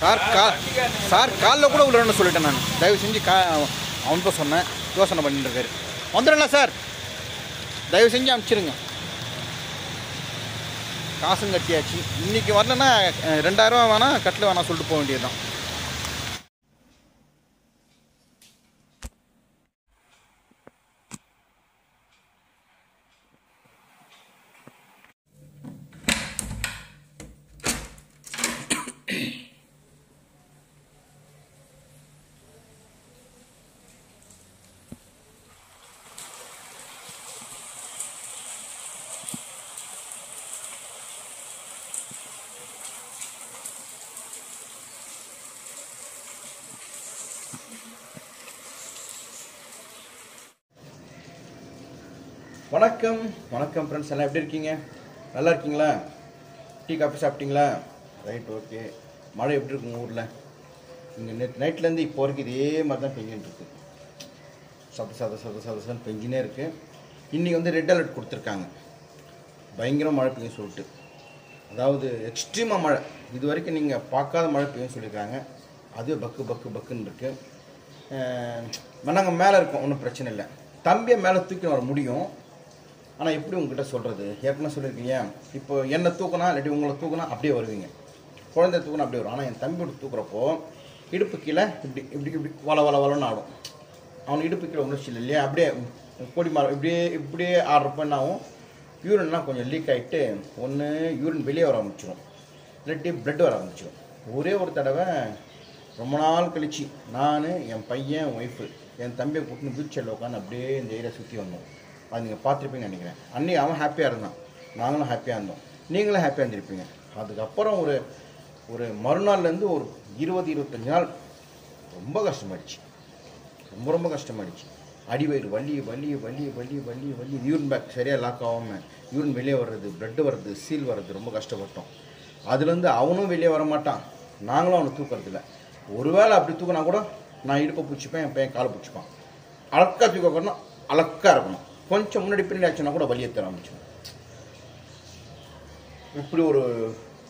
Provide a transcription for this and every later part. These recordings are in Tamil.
சார் கா சார் காலில் கூட விழுறேன்னு சொல்லிட்டேன் நான். தயவு செஞ்சு கா அவன்கிட்ட சொன்னேன். யோசனை பண்ணிட்டு இருக்காரு வந்துடல சார். தயவு செஞ்சு அனுப்பிச்சிருங்க. காசும் கட்டியாச்சு. இன்றைக்கி வரலன்னா அஹ், ரெண்டாயிரம் வேணால் கட்டில் வேணாம் சொல்லிட்டு போக வேண்டியதுதான். வணக்கம். வணக்கம் ஃப்ரெண்ட்ஸ் எல்லாம் எப்படி இருக்கீங்க? நல்லா இருக்கீங்களா? டீ காஃபி சாப்பிட்டீங்களா? ரைட் ஓகே மழை எப்படி இருக்கு உங்கள் ஊரில்? இங்கே நேற்று நைட்லேருந்து இப்போ வரைக்கும் இதே மாதிரி தான் பெஞ்சின்னு இருக்கு. சத சத சத சத சதன்னு பெஞ்சினே இருக்குது இன்றைக்கி வந்து ரெட் அலர்ட் கொடுத்துருக்காங்க. பயங்கர மழை பெய்யும் சொல்லிட்டு. அதாவது எக்ஸ்ட்ரீமாக மழை. இது வரைக்கும் நீங்கள் பார்க்காத மழை பெய்யும் சொல்லியிருக்காங்க. அதுவே பக்கு பக்கு பக்குன்னு இருக்குது நாங்கள் மேலே இருக்கோம். ஒன்றும் பிரச்சனை இல்லை. தம்பியை மேலே தூக்கி வர முடியும். ஆனால் எப்படி உங்ககிட்ட சொல்கிறது ஏற்கனவே சொல்லியிருக்கீங்க. இப்போ என்னை தூக்கினா இல்லாட்டி உங்களை தூக்கினா அப்படியே வருவீங்க. குழந்தைய தூக்கினா அப்படியே வரும். ஆனால் என் தம்பியோட தூக்குறப்போ இடுப்பு கீழே இப்படி இப்படி இப்படி வள வள வளன்னு ஆடும். அவன் இடுப்பு கீழே உணர்ச்சி இல்லை இல்லையா? அப்படியே கொடி மாறும் இப்படியே இப்படியே ஆடுறப்ப என்ன ஆகும்? யூரின்லாம் கொஞ்சம் லீக் ஆகிட்டு ஒன்று யூரின் வெளியே வர ஆரம்பிச்சிடும் இல்லாட்டி ப்ளட் வர ஆரம்பிச்சிடும் ஒரே ஒரு தடவை ரொம்ப நாள் கழிச்சு நான் என் பையன் ஒய்ஃபு என் தம்பியை கூட்டின்னு பீச் சைடில் உட்காந்து அப்படியே இந்த ஏரியா சுற்றி வந்தோம். அது நீங்கள் பார்த்துருப்பீங்கன்னு நினைக்கிறேன். அன்றைக்கி அவன் ஹாப்பியாக இருந்தான். நாங்களும் ஹாப்பியாக இருந்தோம். நீங்களும் ஹாப்பியாக இருந்திருப்பீங்க. அதுக்கப்புறம் ஒரு ஒரு மறுநாள்லேருந்து ஒரு இருபது இருபத்தஞ்சு நாள் ரொம்ப கஷ்டமாயிடுச்சு. ரொம்ப ரொம்ப கஷ்டமாயிடுச்சு. அடிவயிறு வலி வலி வலி வலி வலி வலி. யூரின் பேக் சரியாக லாக் ஆகாமல் யூரின் வெளியே வர்றது ப்ளட்டு வர்றது சீல் வர்றது ரொம்ப கஷ்டப்பட்டோம். அதுலேருந்து அவனும் வெளியே வர மாட்டான் நாங்களும் அவனை தூக்கறது ஒருவேளை அப்படி தூக்கினா கூட நான் இடுப்பை பிடிச்சிப்பேன் என் பையன் காலை பிடிச்சிப்பான். அழக்கா தூக்க அழக்காக அழக்கா இருக்கணும். கொஞ்சம் முன்னாடி பின்னாடி ஆச்சுன்னா கூட வலியை தர ஆரம்பிச்சிடும். இப்படி ஒரு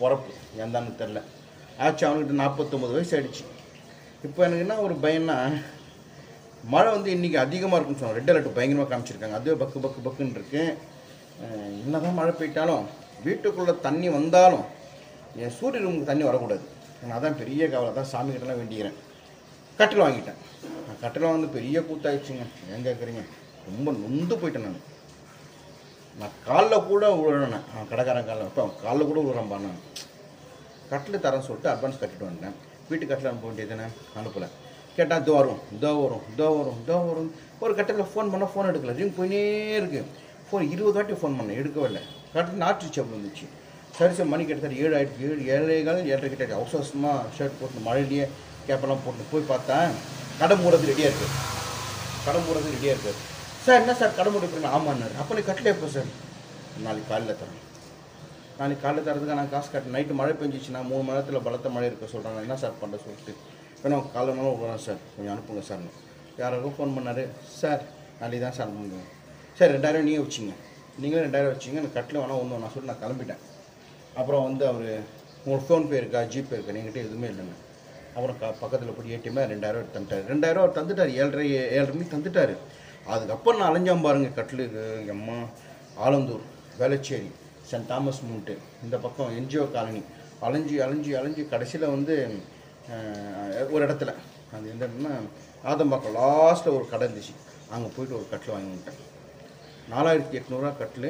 பிறப்பு எந்தான்னு தெரில ஆச்சு அவனுக்கிட்ட நாற்பத்தொம்பது வயசு ஆயிடுச்சு இப்போ எனக்கு என்ன ஒரு பயம்னா மழை வந்து இன்றைக்கி அதிகமாக இருக்குன்னு சொன்னோம் ரெட் அலர்ட் பயங்கரமாக காமிச்சிருக்காங்க. அதுவே பக்கு பக்கு பக்குன்னு இருக்கு. என்ன என்னதான் மழை போயிட்டாலும் வீட்டுக்குள்ளே தண்ணி வந்தாலும் என் சூரிய ரூமுக்கு தண்ணி வரக்கூடாது. நான் அதான் பெரிய கவலை. தான் சாமி கிட்டலாம் வேண்டிக்கிறேன். கட்டில் வாங்கிட்டேன். கட்டில் வந்து பெரிய கூத்தாயிடுச்சுங்க. ஏன் கேட்குறீங்க ரொம்ப நொந்து போயிட்டேன் நான். நான் காலில் கூட விழுறேன் கடைக்காரன் காலில். இப்போ காலில் கூட விழுறேன்பா நான். கட்டில் தரேன்னு சொல்லிட்டு அட்வான்ஸ் கட்டிட்டு வந்துட்டேன் வீட்டு கட்டில் அனுப்ப வேண்டியதுன்னு அனுப்பலை. கேட்டால் இதோ வரும் இதோ வரும் இதோ வரும் இதோ வரும். ஒரு கட்டத்தில் ஃபோன் பண்ணால் ஃபோன் எடுக்கல. ரிங் போயினே இருக்கு. ஃபோன் இருபது வாட்டி ஃபோன் பண்ணேன் எடுக்கவே இல்லை. கட்டில் நாட்டு சேப்பு வந்துச்சு. சரி சார் மணி கிட்டத்தட்ட ஏழு ஆயிடுச்சு. ஏழு ஏழை கால் ஏழரை கிட்ட அவசரமாக ஷர்ட் போட்டு மழையிலேயே கேப்பெல்லாம் போட்டு போய் பார்த்தேன். கடை மூடுறது ரெடியாக இருக்குது கடை மூடுறது ரெடியாக இருக்குது சார் என்ன சார் கடை மூடி ஆமாண்ணார் அப்போ நீ கட்டல எப்போ சார். நாளைக்கு காலையில் தரேன். நாளைக்கு காலையில் தரதுக்கு நான் காசு கட்டேன் நைட்டு மழை பெஞ்சிச்சுன்னா மூணு மணி நேரத்தில் பலத்த மழை இருக்க சொல்கிறாங்க என்ன சார் பண்ண சொல்லிட்டு. வேணா காலைனாலும் விடுறேன் சார். கொஞ்சம் அனுப்புங்க சார். யாராவது ஃபோன் பண்ணார். சார் நாளைக்கு தான் சார் அனுப்புங்க சார் ரெண்டாயிரம் நீங்கள் வச்சுங்க. நீங்களும் ரெண்டாயிரம் வச்சுங்க. எனக்கு கட்டில் வேணால் ஒன்று நான் சொல்லி நான் கிளம்பிட்டேன். அப்புறம் வந்து அவர் உங்களுக்கு ஃபோன்பே இருக்கா ஜிபே இருக்கா நீங்கள்கிட்ட எதுவுமே இல்லைங்க. அப்புறம் க பக்கத்தில் போய் ஏடிஎம்மில் ரெண்டாயிரம் எடுத்து தந்துட்டார். ரெண்டாயிரம் அவர் தந்துட்டார். ஏழரை ஏழரை மணிக்கு தந்துட்டார். அதுக்கப்புறம் நான் அலைஞ்சாம் பாருங்கள் கட்டிலுக்கு எம்மா Alandur Velachery saint Thomas mount இந்த பக்கம் என்ஜிஓ காலனி. அலைஞ்சி அலைஞ்சி அலைஞ்சி கடைசியில் வந்து ஒரு இடத்துல. அது என்னன்னா ஆதம்பாக்கம் லாஸ்ட்டில் ஒரு கடை இருந்துச்சு. அங்கே போயிட்டு ஒரு கட்டில் வாங்கி வந்துட்டேன். நாலாயிரத்தி எட்நூறுரூவா கட்டில்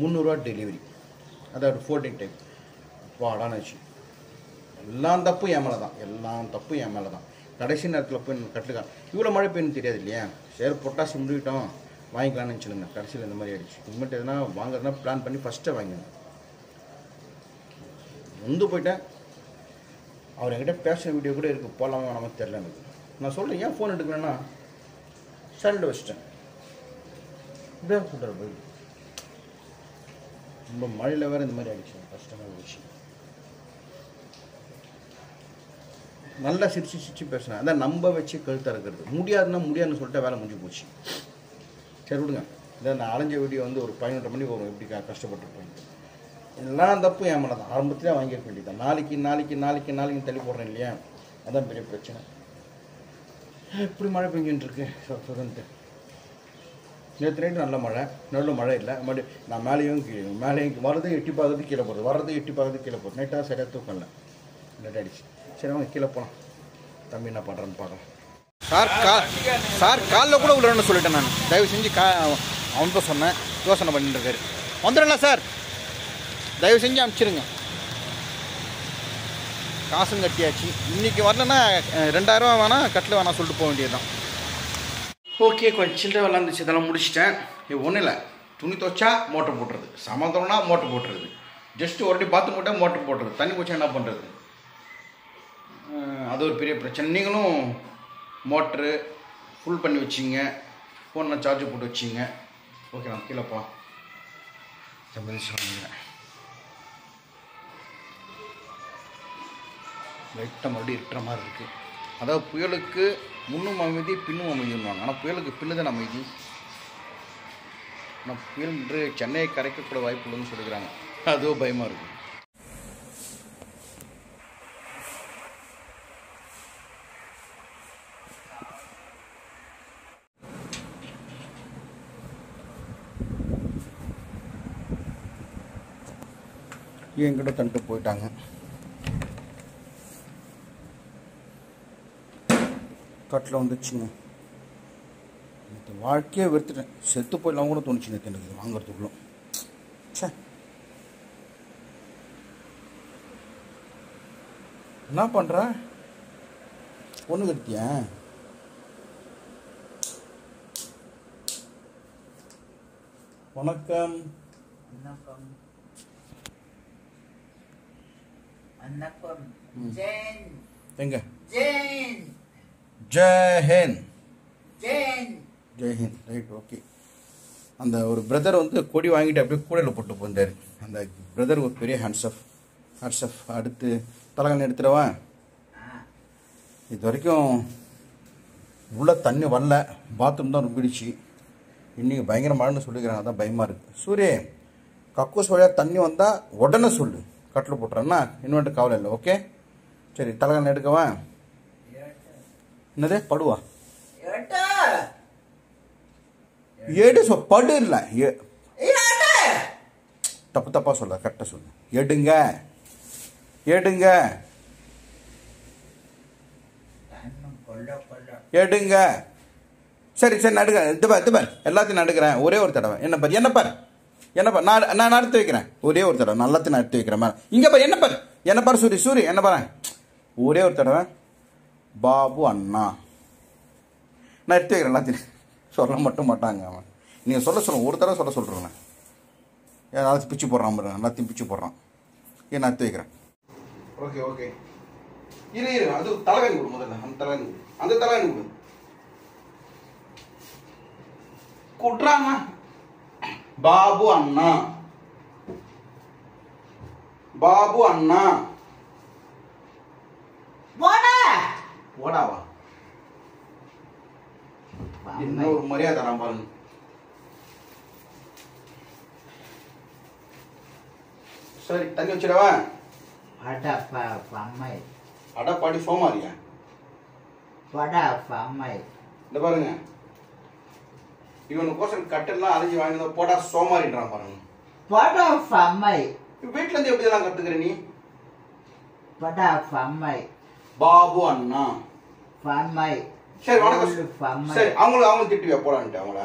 முந்நூறுரூவா டெலிவரி அதாவது ஃபோர்டீன் டைம் வாடான்னு வச்சு எல்லாம் தப்பும் என் மேலே தான் எல்லாம் தப்பும் என் மேலே தான் கடைசி நேரத்தில் போய் நான் இவ்வளோ மழை பெய்யுன்னு தெரியாது இல்லையா சரி பொட்டாசி முடிவிட்டோம் வாங்கிக்கலாம்னு நினச்சிடுங்க கடைசியில் இந்த மாதிரி ஆயிடுச்சு. இனிமேட்டு எதனா வாங்குறதுனா பிளான் பண்ணி ஃபஸ்ட்டே வாங்கிடுங்க நொந்து போயிட்டேன். அவர் என்கிட்ட பேசுகிற வீடியோ கூட இருக்குது போகலாமா நமக்கு தெரில எனக்கு. நான் சொல்கிறேன் ஏன் ஃபோன் எடுக்கலன்னா சைலண்ட் வச்சிட்டேன். இப்படியே சொல்கிறார் போய். ரொம்ப மழையில் வேறு இந்த மாதிரி ஆகிடுச்சு கஷ்டமாக விஷயம். நல்லா சிரிச்சு சிரிச்சு பேசுனேன் அதான் நம்ப வச்சு கழுத்தா இருக்கிறது. முடியாதுன்னா முடியாதுன்னு சொல்லிட்டு வேலை முடிஞ்சு போச்சு. சரி விடுங்க. இதை நான் அலைஞ்ச வீடியோ வந்து ஒரு பதினொன்றரை மணிக்கு வரும். எப்படி கஷ்டப்பட்டுருப்பேன். எல்லாம் தப்பு என் மேலே தான் ஆரம்பத்திலே வாங்கியிருக்க வேண்டியதான் நாளைக்கு நாளைக்கு நாளைக்கு நாளைக்கு தள்ளி போடுறேன் இல்லையா? அதான் பெரிய பிரச்சனை. இப்படி மழை பெஞ்சுட்டு இருக்கு. சொதன்ட்டு. நேற்று நைட்டு நல்ல மழை. நல்ல மழை இல்லை. மறுபடி நான் மேலேயும் கீழே மேலேயும் வரது எட்டி பார்க்கறது கீழே போகுது வர்றது எட்டி பார்க்கறது கீழே போகுது நைட்டாக சரியாக தூக்கம் இல்லை. லேட் ஆகிடுச்சு சரி அவங்க கீழே போகலாம் தம்பி என்ன பண்ணுறேன்னு பார்க்கலாம். சார் கா சார் காலில் கூட விழுறேன்னு சொல்லிட்டேன் நான். தயவு செஞ்சு கா அவன் தான் சொன்னேன். யோசனை பண்ணிட்டு இருக்காரு. சார். தயவு செஞ்சு அனுப்பிச்சிருங்க. காசும் கட்டியாச்சு. இன்னைக்கு வரலன்னா ரூபா வேணால் கட்டில் வேணாம் சொல்லிட்டு போக வேண்டியதுதான். ஓகே கொஞ்சம் சில்லறை விளாண்டுச்சு இதெல்லாம் முடிச்சிட்டேன். இது ஒன்றும் இல்லை. துணி துவைச்சா மோட்டர் போட்டுறது. சமந்தம்னா மோட்டர் போட்டுறது. ஜஸ்ட் ஒரு வாட்டி பாத்ரூம் போட்டால் மோட்டர் போட்டுறது. தண்ணி குடிச்சா என்ன பண்ணுறது அது ஒரு பெரிய பிரச்சனை. நீங்களும் மோட்ரு ஃபுல் பண்ணி வச்சிங்க. ஃபோனில் சார்ஜ் போட்டு வச்சிங்க. ஓகே நான் கீழேப்பா போகலாம் சம்பந்திச்சு லைட்டாக மறுபடியும் இருக்கிற மாதிரி இருக்குது அதாவது புயலுக்கு முன்னும் அமைதி பின்னும் அமைதின்னுவாங்க. ஆனால் புயலுக்கு பின்னு தான் அமைதி. ஆனால் புயல் என்று சென்னையை கரைக்கக்கூட வாய்ப்பு இல்லைன்னு சொல்லிக்கிறாங்க. அதுவும் பயமாக இருக்குது என்கிட்ட தந்துட்டு போயிட்டாங்க. கட்டில் வந்துச்சுங்க. இந்த வாழ்க்கையே வெறுத்துட்டேன். செத்து போயிடலாம் கூட தோணுச்சு நேற்று எனக்கு வாங்குறதுக்குள்ள. ச்சே. என்ன பண்ணுற பொண்ணு கட்டியா வணக்கம். வணக்கம். வணக்கம். ஜென் எங்க? ஜென் ஜெயஹிந்த் ஜென் ஜெய்ஹிந்த் ரைட் ஓகே. அந்த ஒரு பிரதர் வந்து கொடி வாங்கிட்டு அப்படியே கூடையில் போட்டு போந்தார். அந்த பிரதர் ஒரு பெரிய ஹேண்ட்ஸப் ஹேண்ட்ஸப் அடுத்து தலகன் எடுத்துடவா? இது வரைக்கும் உள்ள தண்ணி வரல. பாத்ரூம் தான் ரொம்பிடுச்சு. இன்றைக்கி பயங்கர மழைன்னு சொல்லிக்கிறாங்க அதான் பயமாக இருக்குது சூரிய கக்கூஸ் வழியாக தண்ணி வந்தால் உடனே சொல்லு. கட்டில் போட்டுறேன்னா இன்வெர்ட்டர் கவலை இல்லை ஓகே சரி தலகன் எடுக்கவா? என்னது? படுவா? எடு சொ படு இல்லை. எ தப்பு தப்பாக சொல்ல கரெக்டாக சொல்லு. எடுங்க. எடுங்க. எடுங்க. சரி சரி நடுங்க. இது பார் இது பார். எல்லாத்தையும் நடுக்கிறேன். ஒரே ஒரு தடவை. என்ன பார் என்ன பார்? என்னப்பா நான் நான் நடத்தி வைக்கிறேன். ஒரே ஒரு தடவை நான் நடத்தி வைக்கிறேன் மேடம் இங்கே பாரு என்ன பாரு? என்ன பாரு சூரி சூரி என்ன பாரு? ஒரே ஒரு தடவை பாபு அண்ணா. நான் எடுத்து வைக்கிறேன் எல்லாத்தையும். சொல்ல மட்டும் மாட்டாங்க அவன். நீங்கள் சொல்ல சொல்லுங்க ஒரு தடவை சொல்ல சொல்கிறேன் எல்லாத்தையும் பிச்சு போடுறான் பாருங்க எல்லாத்தையும் பிச்சு போடுறான். ஏன் நான் எடுத்து வைக்கிறேன். Okay okay. இரு இரு அது தலைவன் கொடு முதல்ல அந்த தலைவன் அந்த தலைவன் கொடு. குட்றாங்க. பாபு அண்ணா பாபு அண்ணா போடா ஓடாவா இன்னும் ஒரு மரியாதை தரான் பாருங்க சரி தண்ணி வச்சிடவா படா பா பம்மை அடப்பாடி சோமாரியா படா பம்மை இந்த பாருங்க இவனுக்கோசம் கட்டெல்லாம் அலைஞ்சு வாங்கி வந்து போடா சோமாரின்றான் பாருங்க. படா பம்மை வீட்டுல இருந்து எப்படி இதெல்லாம் கத்துக்கிற நீ? படா பம்மை பாபு அண்ணா. பம்மை சரி வணக்கம். சரி அவங்களும் அவங்களும் திட்டுவியா போடான்ட்டு அவங்கள.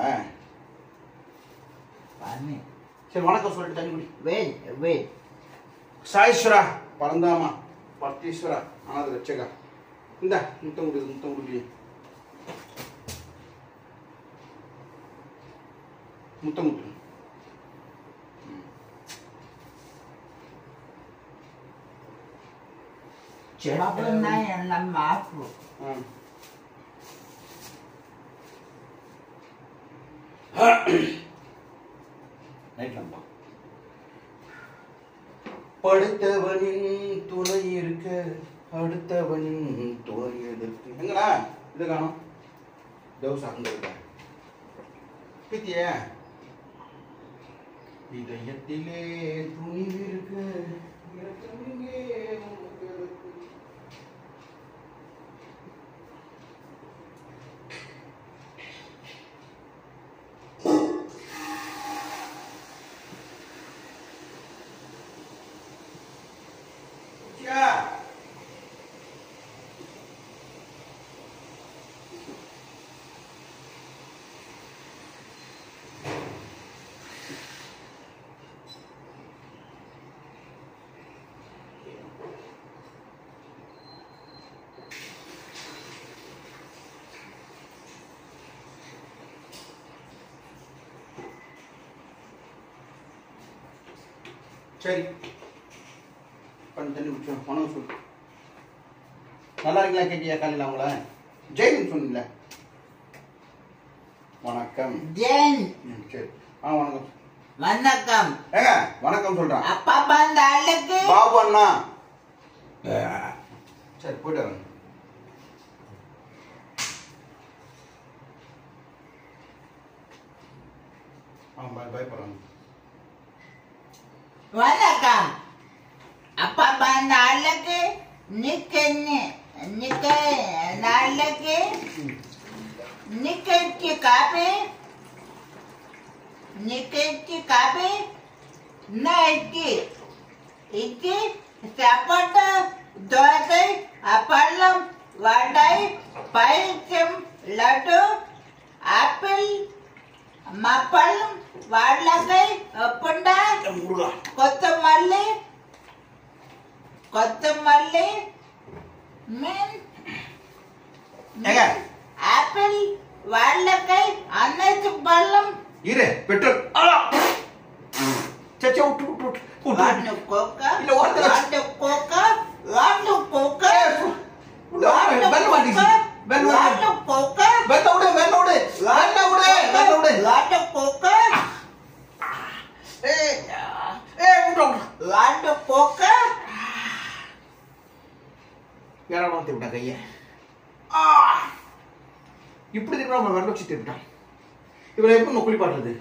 சரி வணக்கம் சொல்லிட்டு தண்ணி குடி. வெயிட் வெயிட் சாயீஸ்வரா பரந்தாமா பர்த்தீஸ்வரா அனாத ரட்சகா. இந்த முத்தம் குடி. முத்தம் கொடுத்துருங்க hmm. hmm. படுத்தவனின் துணை இருக்க அடுத்தவனின் துணை எதிர்க்கு. எங்கடா இது காணும். தோசை அங்கே இருக்க? பித்திய? இதயத்திலே துணிவிருக்கு இரக்கமிங்கே உங்களுக்கு. ச்சே. சரி. பண்ண தண்ணி குடிச்சோம் பணம் சொல்லு. நல்லா இருக்கீங்களா கேட்டியா காலையில் அவங்கள? ஜெயின் சொன்னீங்களே வணக்கம். ம், சரி. ஆ வணக்கம். வணக்கம். ஏங்க வணக்கம் சொல்கிறேன் அப்பா வந்த அழுக்கு பாபு அண்ணா. சரி போயிட்டு வரேன் ஆ பாய் பயப்படுறாங்க வணக்கம் அப்பா வந்த அழுக்கு நிக்கன்னு நிக்க நாளைக்கு நிக்கச்சு காபி நிக்கச்சு காபி நைட்டு இட்லி சாப்பாடு தோசை அப்பளம் வடை பாயசம் லட்டு ஆப்பிள் மப்பளம் வாழைக்காய் ஒப்பண்டா கொத்தமல்லி கொத்தமல்லி மீன் ஏங்க? ஆப்பிள் வாழைக்காய் அனைத்து பழம். இரு பெட்ரோல். ஆளா சச்சா விட்டு விட்டு விட்டு வாண்டு கோக்க இல்ல, வச்சு- வாண்டு கோக்க வாண்டு கோக்க. வாங்க, பெல் மாட்டிச்சு. பெல். வாண்டு கோக்க. வாண்டு ஏய் ஏய் விட்டு விட்டு வாண்டு கோக்க யாரா மாத்தி விட்டா கைய. ஆ. இப்படி திரும்ப வெள்ள வச்சு திருப்பிட்டான் இவரை எப்படி நம்ம குளிப்பாட்டுறது?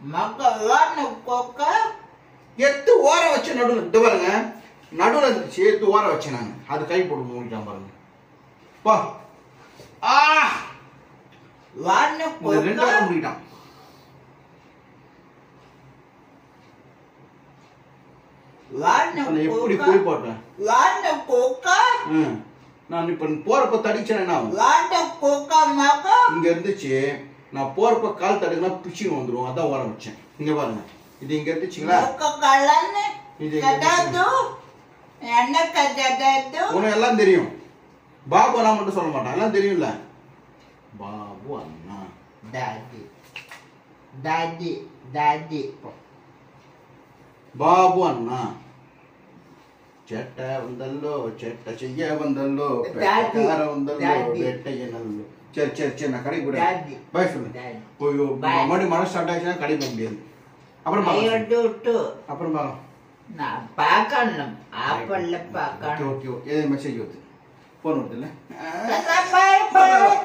மக்க வாண்டு கோக்க எத்து ஓர வச்சு நடுவில் இது பாருங்க. நடுவில் இருந்துச்சு எடுத்து ஓர வச்சேன் நான். அது கை போட்டு மூடிட்டான் பாருங்க. பா. ஆ. இந்த ரெண்டு மூடிட்டான் வாண்டு நான் எப்படி கோக்க? ம். நான் இப்ப போறப்ப தடிச்சேன் இங்க இருந்துச்சு நான் போறப்ப கால் தடுக்குனா பிச்சு வந்துரும். அதான் ஓரம் வச்சேன். இங்க பாருங்க. இது இங்க இருந்துச்சுங்களா? உனக்கு எல்லாம் தெரியும். பாபு அண்ணா மட்டும் சொல்ல மாட்டான். எல்லாம் தெரியும்ல? பாபு அண்ணா. டாடி. Daddy daddy. బాబు అన్న చెట్ట ఉందల్లో చెట్ట చెయ్య వందల్లో Daddy. పెట్టకార వందల్లో Daddy. வெட்டையனல்லோ சரி சரி சரி நான் கடைக்கு போயிடுறேன் Daddy. பாய் சொல்லு Daddy. ஐயோ Bye. மறுபடியும் மனசு ஸ்டார்ட் ஆயிடுச்சுன்னா கடைக்கு போக முடியாது அப்புறம் ஐயோ பார்க்கலாம் டூட்டு அப்புறம் பார்க்கலாம் நான் பார்க்கணும் ஆப்பிள்ல ஓகே பார்க்கணும் ஓகே ஓகே ஏதோ மெசேஜ் வருது ஃபோன் வருது இல்லை பாய் பாய்